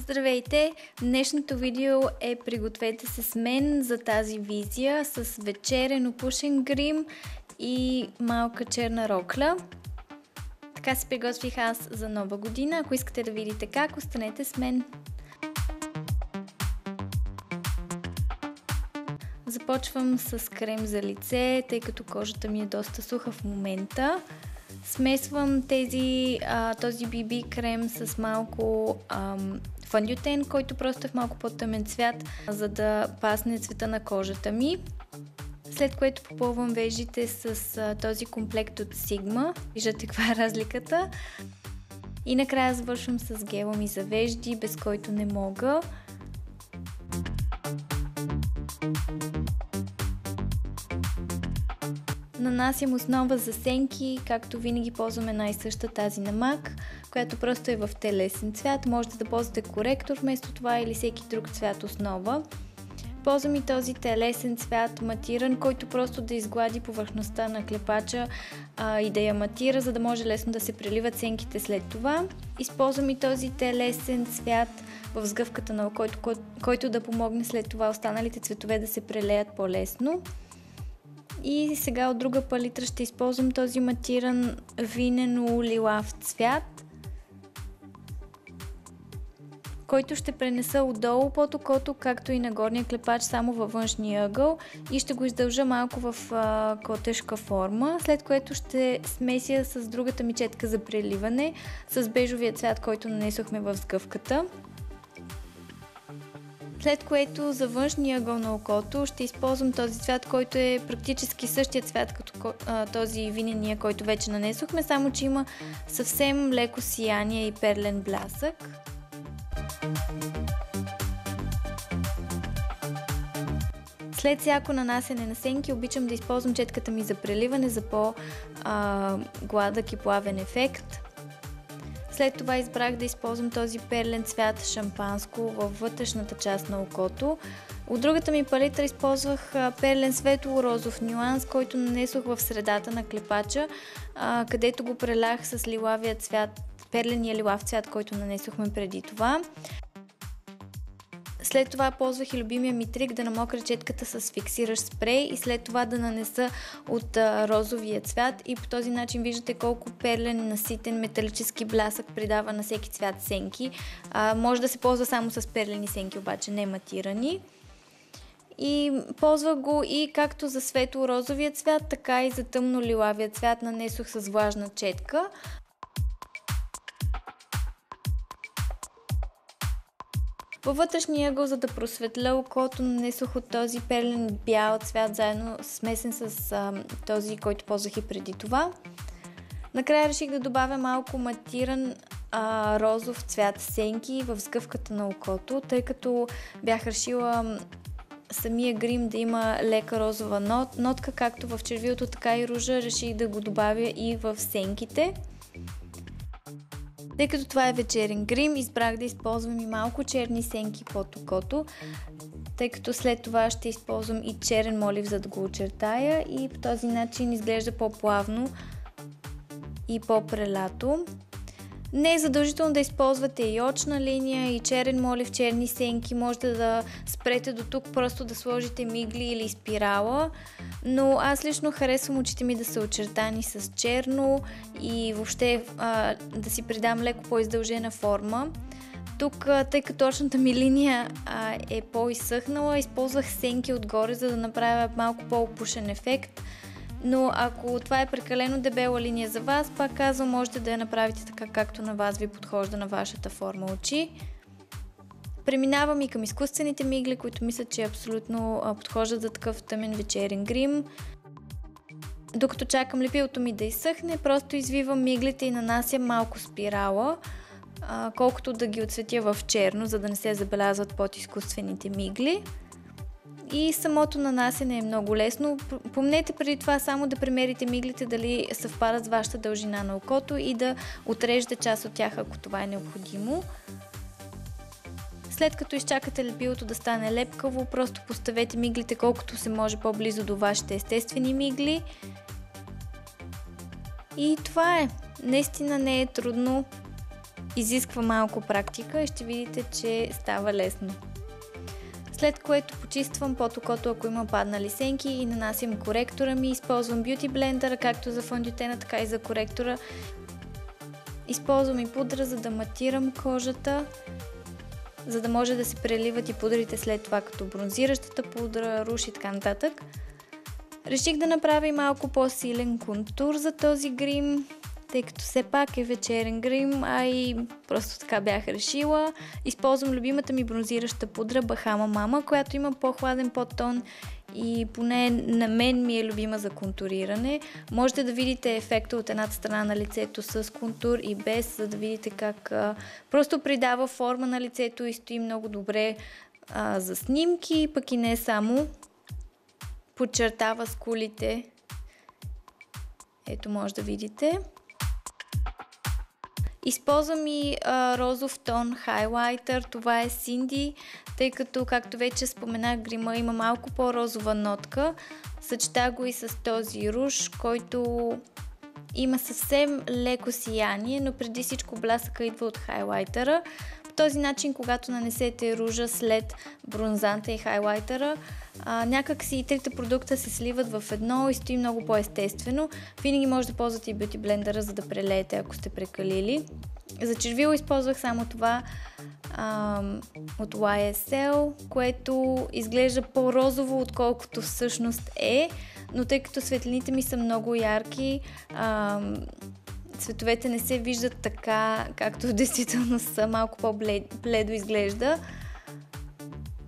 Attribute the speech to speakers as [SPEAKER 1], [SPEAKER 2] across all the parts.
[SPEAKER 1] Здравейте! Днешното видео е пригответе се с мен за тази визия с вечерен опушен грим и малка черна рокля. Така се приготвих аз за нова година. Ако искате да видите как, останете с мен. Започвам с крем за лице, тъй като кожата ми е доста суха в момента. Смесвам тези, а, този BB крем с малко ам, фандютен, който просто е в малко по-тъмен цвят, за да пасне цвета на кожата ми. След което попълвам вежите с а, този комплект от Sigma. Виждате каква е разликата. И накрая завършвам с гела ми за вежди, без който не мога. Нанасям основа за сенки, както винаги ползваме най-съща тази на MAC, която просто е в телесен цвят. Можете да ползвате коректор вместо това или всеки друг цвят основа. Ползвам и този телесен цвят матиран, който просто да изглади повърхността на клепача а, и да я матира, за да може лесно да се преливат сенките след това. Използвам и този телесен цвят в сгъвката на който, който да помогне след това останалите цветове да се прелеят по-лесно. И сега от друга палитра ще използвам този матиран винено-лилав цвят, който ще пренеса отдолу под окото, както и на горния клепач, само във външния ъгъл. И ще го издължа малко в а, котешка форма, след което ще смеся с другата ми четка за преливане, с бежовия цвят, който нанесохме в сгъвката след което за външния ъгъл на окото ще използвам този цвят, който е практически същия цвят като този винения, който вече нанесохме, само че има съвсем леко сияние и перлен блясък. След всяко нанасене на сенки обичам да използвам четката ми за преливане за по-гладък и плавен ефект. След това избрах да използвам този перлен цвят шампанско във вътрешната част на окото. От другата ми палитра използвах перлен светло-розов нюанс, който нанесох в средата на клепача, където го прелях с лилавия цвят, перления лилав цвят, който нанесохме преди това. След това ползвах и любимия ми трик да намокра четката с фиксиращ спрей и след това да нанеса от розовия цвят и по този начин виждате колко перлен, наситен, металически блясък придава на всеки цвят сенки. А, може да се ползва само с перлени сенки, обаче не матирани. И ползвах го и както за светло-розовия цвят, така и за тъмно-лилавия цвят нанесох с влажна четка. Във вътрешния ъгъл, за да просветля окото, нанесох от този перлен бял цвят, заедно смесен с а, този, който ползвах и преди това. Накрая реших да добавя малко матиран а, розов цвят сенки в сгъвката на окото, тъй като бях решила самия грим да има лека розова нот, нотка, както в червилото, така и ружа, реших да го добавя и в сенките. Тъй като това е вечерен грим, избрах да използвам и малко черни сенки под окото, тъй като след това ще използвам и черен молив, за да го очертая и по този начин изглежда по-плавно и по-прелато. Не е задължително да използвате и очна линия, и черен молив, черни сенки. Можете да спрете до тук, просто да сложите мигли или спирала. Но аз лично харесвам очите ми да са очертани с черно и въобще а, да си придам леко по-издължена форма. Тук, тъй като точната ми линия а, е по-изсъхнала, използвах сенки отгоре, за да направя малко по-опушен ефект – но ако това е прекалено дебела линия за вас, пак казвам, можете да я направите така, както на вас ви подхожда на вашата форма очи. Преминавам и към изкуствените мигли, които мисля, че абсолютно подхождат за такъв тъмен вечерен грим. Докато чакам лепилото ми да изсъхне, просто извивам миглите и нанасям малко спирала, колкото да ги отсветя в черно, за да не се забелязват под изкуствените мигли и самото нанасене е много лесно. Помнете преди това само да премерите миглите дали съвпадат с вашата дължина на окото и да отрежете част от тях, ако това е необходимо. След като изчакате лепилото да стане лепкаво, просто поставете миглите колкото се може по-близо до вашите естествени мигли. И това е. Наистина не е трудно. изисква малко практика и ще видите, че става лесно. След което почиствам под окото, ако има паднали сенки и нанасям коректора ми. Използвам Beauty Blender, както за фондютена, така и за коректора. Използвам и пудра, за да матирам кожата, за да може да се преливат и пудрите след това, като бронзиращата пудра, руш и така нататък. Реших да направя малко по-силен контур за този грим тъй като все пак е вечерен грим, а и просто така бях решила. Използвам любимата ми бронзираща пудра Бахама Мама, която има по-хладен подтон и поне на мен ми е любима за контуриране. Можете да видите ефекта от едната страна на лицето с контур и без, за да видите как а, просто придава форма на лицето и стои много добре а, за снимки, пък и не само. Подчертава скулите. Ето може да видите. Използвам и а, розов тон хайлайтер, това е Синди, тъй като, както вече споменах, грима има малко по-розова нотка. Съчета го и с този руш, който има съвсем леко сияние, но преди всичко блясъка идва от хайлайтера. По този начин, когато нанесете ружа след бронзанта и хайлайтера, а, някак си и трите продукта се сливат в едно и стои много по-естествено. Винаги може да ползвате и бюти блендера, за да прелеете, ако сте прекалили. За червило използвах само това а, от YSL, което изглежда по-розово, отколкото всъщност е, но тъй като светлините ми са много ярки, а, цветовете не се виждат така, както действително са, малко по-бледо изглежда.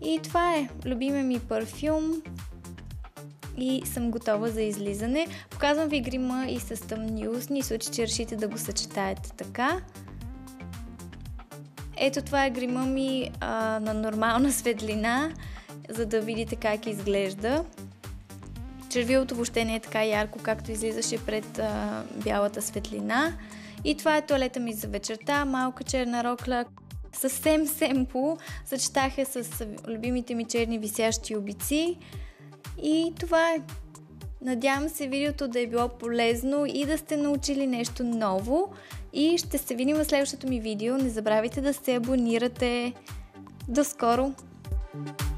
[SPEAKER 1] И това е любимия ми парфюм и съм готова за излизане. Показвам ви грима и с тъмни устни, случай, че решите да го съчетаете така. Ето това е грима ми а, на нормална светлина, за да видите как изглежда. Червилото въобще не е така ярко, както излизаше пред а, бялата светлина. И това е туалета ми за вечерта, малка черна рокля, съвсем семпо, съчетах я с любимите ми черни висящи обици. И това е. Надявам се видеото да е било полезно и да сте научили нещо ново. И ще се видим в следващото ми видео. Не забравяйте да се абонирате. До скоро! thank you